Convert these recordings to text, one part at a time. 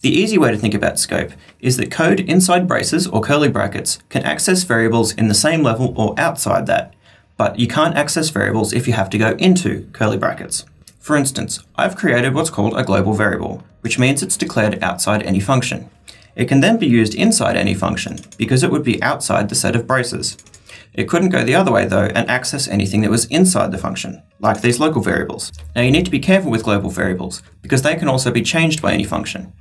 The easy way to think about scope is that code inside braces or curly brackets can access variables in the same level or outside that, but you can't access variables if you have to go into curly brackets. For instance, I've created what's called a global variable, which means it's declared outside any function. It can then be used inside any function, because it would be outside the set of braces. It couldn't go the other way though and access anything that was inside the function, like these local variables. Now you need to be careful with global variables, because they can also be changed by any function.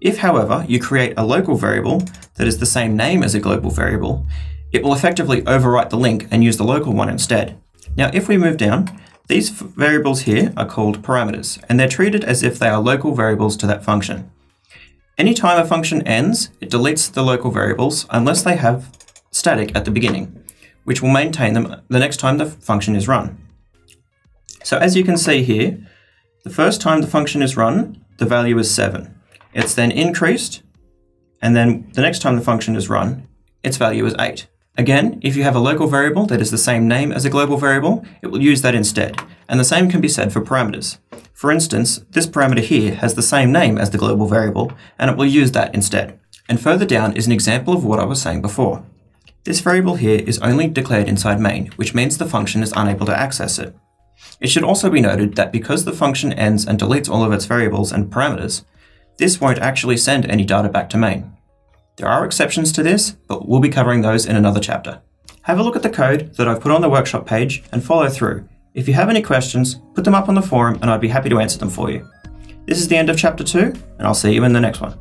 If, however, you create a local variable that is the same name as a global variable, it will effectively overwrite the link and use the local one instead. Now, if we move down, these variables here are called parameters, and they're treated as if they are local variables to that function. Anytime a function ends, it deletes the local variables unless they have static at the beginning, which will maintain them the next time the function is run. So as you can see here, the first time the function is run, the value is 7. It's then increased, and then the next time the function is run, its value is 8. Again, if you have a local variable that is the same name as a global variable, it will use that instead. And the same can be said for parameters. For instance, this parameter here has the same name as the global variable, and it will use that instead. And further down is an example of what I was saying before. This variable here is only declared inside main, which means the function is unable to access it. It should also be noted that because the function ends and deletes all of its variables and parameters, this won't actually send any data back to main. There are exceptions to this, but we'll be covering those in another chapter. Have a look at the code that I've put on the workshop page and follow through. If you have any questions, put them up on the forum and I'd be happy to answer them for you. This is the end of chapter 2, and I'll see you in the next one.